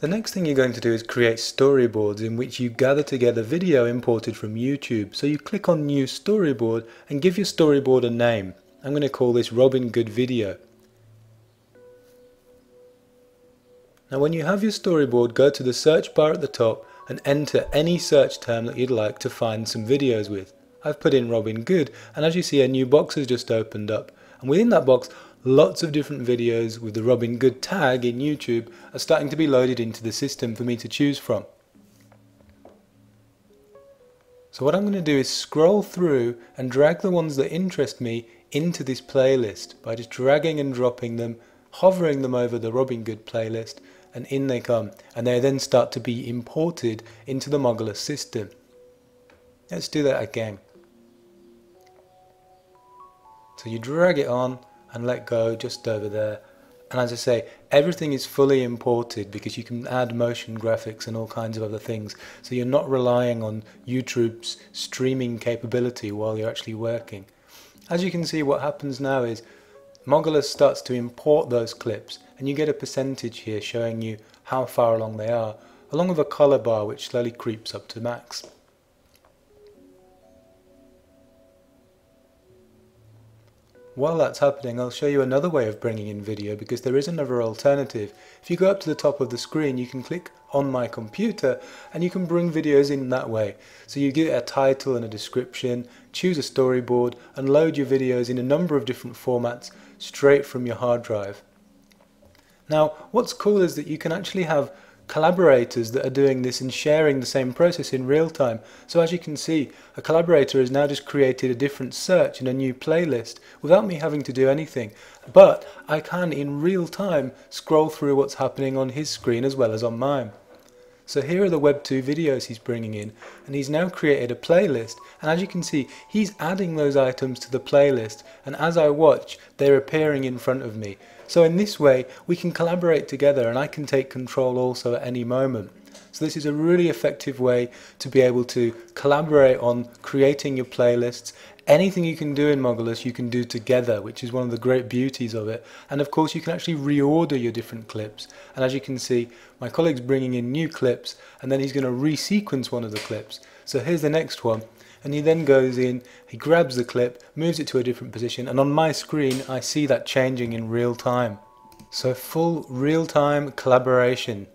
The next thing you're going to do is create storyboards in which you gather together video imported from YouTube. So you click on new storyboard and give your storyboard a name. I'm going to call this Robin Good Video. Now when you have your storyboard, go to the search bar at the top and enter any search term that you'd like to find some videos with. I've put in Robin Good and as you see a new box has just opened up and within that box lots of different videos with the Robin Good tag in YouTube are starting to be loaded into the system for me to choose from. So what I'm going to do is scroll through and drag the ones that interest me into this playlist by just dragging and dropping them, hovering them over the Robin Good playlist and in they come and they then start to be imported into the Mogulus system. Let's do that again. So you drag it on and let go just over there and as I say everything is fully imported because you can add motion graphics and all kinds of other things so you're not relying on YouTube's streaming capability while you're actually working. As you can see what happens now is Mogulus starts to import those clips and you get a percentage here showing you how far along they are, along with a color bar which slowly creeps up to max. While that's happening, I'll show you another way of bringing in video because there is another alternative. If you go up to the top of the screen, you can click on my computer and you can bring videos in that way. So you get a title and a description, choose a storyboard and load your videos in a number of different formats straight from your hard drive. Now, what's cool is that you can actually have collaborators that are doing this and sharing the same process in real time. So as you can see, a collaborator has now just created a different search in a new playlist without me having to do anything. But I can in real time scroll through what's happening on his screen as well as on mine. So here are the Web2 videos he's bringing in and he's now created a playlist and as you can see he's adding those items to the playlist and as I watch they're appearing in front of me. So in this way we can collaborate together and I can take control also at any moment. So this is a really effective way to be able to collaborate on creating your playlists anything you can do in Mogulus you can do together, which is one of the great beauties of it. And of course, you can actually reorder your different clips. And as you can see, my colleague's bringing in new clips, and then he's going to resequence one of the clips. So here's the next one. And he then goes in, he grabs the clip, moves it to a different position, and on my screen, I see that changing in real time. So full real-time collaboration